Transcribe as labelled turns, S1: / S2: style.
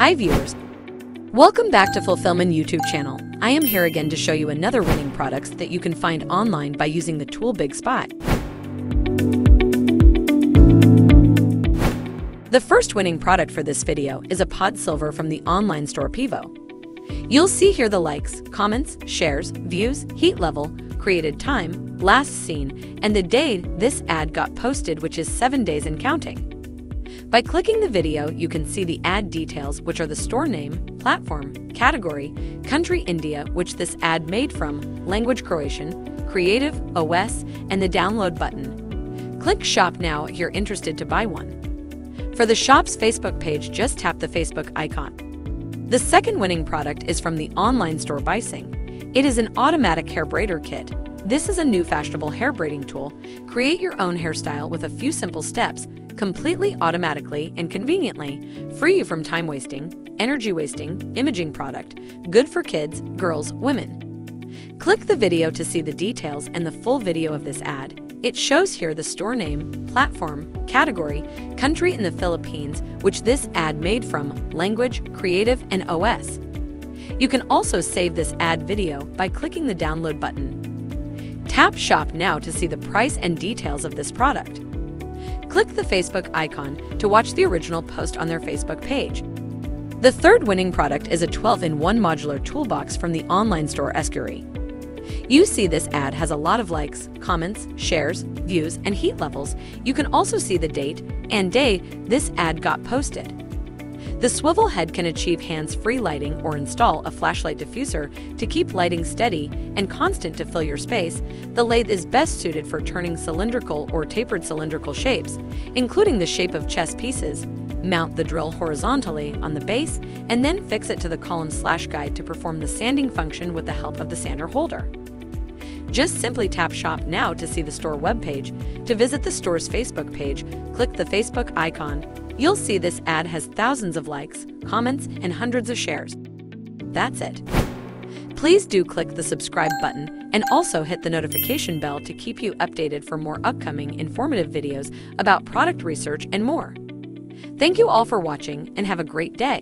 S1: Hi viewers! Welcome back to Fulfillman YouTube channel. I am here again to show you another winning products that you can find online by using the tool BigSpy. The first winning product for this video is a pod silver from the online store Pivo. You'll see here the likes, comments, shares, views, heat level, created time, last seen, and the day this ad got posted which is 7 days and counting. By clicking the video, you can see the ad details, which are the store name, platform, category, country India, which this ad made from, language Croatian, creative, OS, and the download button. Click Shop now if you're interested to buy one. For the shop's Facebook page, just tap the Facebook icon. The second winning product is from the online store Bysing. It is an automatic hair braider kit. This is a new fashionable hair braiding tool. Create your own hairstyle with a few simple steps completely automatically and conveniently, free from time wasting, energy wasting, imaging product, good for kids, girls, women. Click the video to see the details and the full video of this ad. It shows here the store name, platform, category, country in the Philippines, which this ad made from, language, creative, and OS. You can also save this ad video by clicking the download button. Tap Shop now to see the price and details of this product. Click the Facebook icon to watch the original post on their Facebook page. The third winning product is a 12-in-1 modular toolbox from the online store Escuri. You see this ad has a lot of likes, comments, shares, views, and heat levels. You can also see the date and day this ad got posted. The swivel head can achieve hands-free lighting or install a flashlight diffuser to keep lighting steady and constant to fill your space. The lathe is best suited for turning cylindrical or tapered cylindrical shapes, including the shape of chess pieces. Mount the drill horizontally on the base and then fix it to the column slash guide to perform the sanding function with the help of the sander holder. Just simply tap Shop Now to see the store webpage. To visit the store's Facebook page, click the Facebook icon You'll see this ad has thousands of likes, comments, and hundreds of shares. That's it. Please do click the subscribe button and also hit the notification bell to keep you updated for more upcoming informative videos about product research and more. Thank you all for watching and have a great day.